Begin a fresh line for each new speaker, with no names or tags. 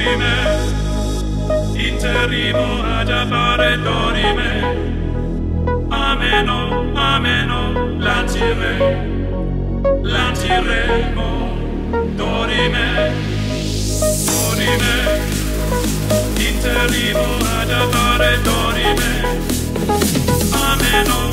dorime, interrimo ad appare dorime, ameno, ameno, lancire, lanciremo, dorime, dorime, interrimo ad appare dorime, ameno,